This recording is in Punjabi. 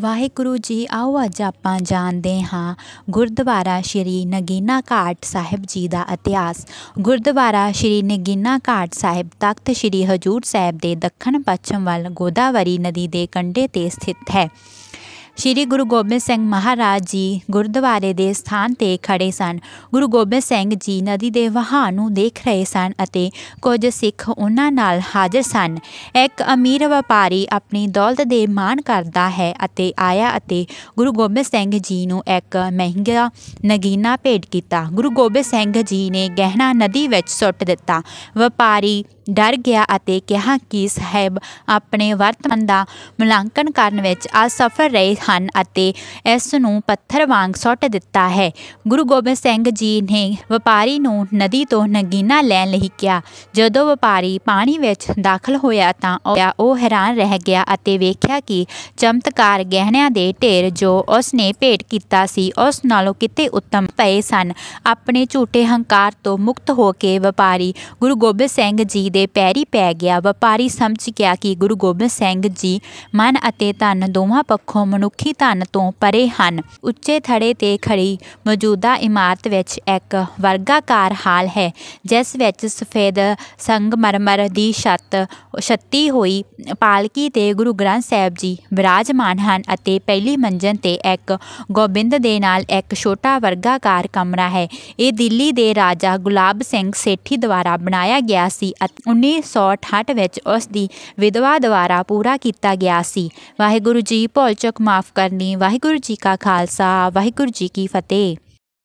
ਵਾਹਿਗੁਰੂ ਜੀ, ਆਓ ਅੱਜ ਆਪਾਂ ਜਾਣਦੇ ਹਾਂ ਗੁਰਦੁਆਰਾ ਸ਼੍ਰੀ ਨਗੀਨਾ ਘਾਟ ਸਾਹਿਬ ਜੀ ਦਾ ਇਤਿਹਾਸ। ਗੁਰਦੁਆਰਾ ਸ਼੍ਰੀ ਨਗੀਨਾ ਘਾਟ ਸਾਹਿਬ ਤਖਤ ਸ਼੍ਰੀ ਹਜੂਰ ਸਾਹਿਬ ਦੇ ਦੱਖਣ ਪੱਛਮ ਵੱਲ ਗੋਦਾਵਰੀ ਨਦੀ ਦੇ ਕੰਢੇ ਤੇ ਸਥਿਤ ਹੈ। ਸ਼੍ਰੀ ਗੁਰੂ ਗੋਬਿੰਦ ਸਿੰਘ ਮਹਾਰਾਜ ਜੀ ਗੁਰਦੁਆਰੇ ਦੇ ਸਥਾਨ ਤੇ ਖੜੇ ਸਨ। ਗੁਰੂ ਗੋਬਿੰਦ ਸਿੰਘ ਜੀ ਨਦੀ ਦੇ ਵਹਾਅ ਨੂੰ ਦੇਖ ਰਹੇ ਸਨ ਅਤੇ ਕੁਝ ਸਿੱਖ ਉਹਨਾਂ ਨਾਲ ਹਾਜ਼ਰ ਸਨ। ਇੱਕ ਅਮੀਰ ਵਪਾਰੀ ਆਪਣੀ ਦੌਲਤ ਦੇ ਮਾਣ ਕਰਦਾ ਹੈ ਅਤੇ ਆਇਆ ਅਤੇ ਗੁਰੂ ਗੋਬਿੰਦ ਸਿੰਘ ਜੀ ਨੂੰ ਇੱਕ ਮਹਿੰਗਾ ਨਗੀਨਾ ਭੇਟ ਕੀਤਾ। ਗੁਰੂ ਗੋਬਿੰਦ ਸਿੰਘ ਜੀ ਨੇ ਗਹਿਣਾ ਨਦੀ ਵਿੱਚ ਸੁੱਟ ਦਿੱਤਾ। ਵਪਾਰੀ ਡਰ ਗਿਆ ਅਤੇ ਕਿਹਾ ਕਿ ਸਾਹਿਬ ਆਪਣੇ ਵਰਤਮਾਨ ਦਾ ਮੁਲਾਂਕਣ ਕਰਨ ਵਿੱਚ ਅਸਫਲ ਰਹੇ ਹਨ ਅਤੇ ਇਸ ਨੂੰ ਪੱਥਰ ਵਾਂਗ ਸੁੱਟ ਦਿੱਤਾ ਹੈ। ਗੁਰੂ ਗੋਬਿੰਦ ਸਿੰਘ ਜੀ ਨੇ ਵਪਾਰੀ ਨੂੰ ਨਦੀ ਤੋਂ ਨਗੀਨਾ ਲੈਣ ਲਈ ਕਿਹਾ। ਜਦੋਂ ਵਪਾਰੀ ਪਾਣੀ ਵਿੱਚ ਦਾਖਲ ਹੋਇਆ ਤਾਂ ਉਹ ਹੈਰਾਨ ਰਹਿ ਗਿਆ ਅਤੇ ਵੇਖਿਆ ਕਿ ਚਮਤਕਾਰ ਗਹਿਣਿਆਂ ਦੇ ਢੇਰ ਜੋ ਉਸ ਨੇ ਭੇਟ ਕੀਤਾ ਸੀ, ਉਸ ਨਾਲੋਂ ਕਿਤੇ ਉੱਤਮ ਪਏ ਸਨ। ਆਪਣੇ ਝੂਠੇ ਹੰਕਾਰ ਤੋਂ ਮੁਕਤ ਹੋ ਕੇ ਵਪਾਰੀ ਗੁਰੂ ਗੋਬਿੰਦ ਸਿੰਘ ਜੀ ਦੇ ਪੈਰੀ ਪੈ ਗਿਆ। ਵਪਾਰੀ ਸਮਝ ਗਿਆ ਕਿ ਗੁਰੂ ਗੋਬਿੰਦ ਸਿੰਘ ਜੀ ਮਨ ਅਤੇ ਤਨ ਦੋਵਾਂ ਪੱਖੋਂ ਮਨੁੱਖੀ ਧਨ ਤੋਂ ਪਰੇ ਹਨ। ਉੱਚੇ ਥੜੇ ਤੇ ਖੜੀ ਮੌਜੂਦਾ ਇਮਾਰਤ ਵਿੱਚ ਇੱਕ ਵਰਗਾਕਾਰ ਹਾਲ ਹੈ, ਜਿਸ ਵਿੱਚ ਸਫੇਦ ਸੰਗਮਰਮਰ ਦੀ ਛੱਤ, ਛੱਤੀ ਹੋਈ ਪਾਲਕੀ ਤੇ ਗੁਰੂ ਗ੍ਰੰਥ ਸਾਹਿਬ ਜੀ ਵਿਰਾਜਮਾਨ ਹਨ ਅਤੇ ਪਹਿਲੀ ਮੰਜ਼ਲ ਤੇ ਇੱਕ ਗੋਬਿੰਦ ਦੇ ਨਾਲ ਇੱਕ ਛੋਟਾ ਵਰਗਾਕਾਰ ਕਮਰਾ ਹੈ। ਇਹ ਦਿੱਲੀ ਦੇ ਰਾਜਾ ਗੁਲਾਬ ਸਿੰਘ ਸੇਠੀ ਦੁਆਰਾ ਬਣਾਇਆ ਗਿਆ ਸੀ 1968 ਵਿੱਚ ਉਸ ਦੀ ਵਿਧਵਾ ਦੁਆਰਾ ਪੂਰਾ ਕੀਤਾ ਗਿਆ ਸੀ। ਵਾਹਿਗੁਰੂ ਜੀ, ਭੁੱਲ ਚੁੱਕ ਮਾਫ ਕਰਨੀ। ਵਾਹਿਗੁਰੂ ਜੀ ਕਾ ਖਾਲਸਾ। ਵਾਹਿਗੁਰੂ ਜੀ ਕੀ ਫਤਿਹ।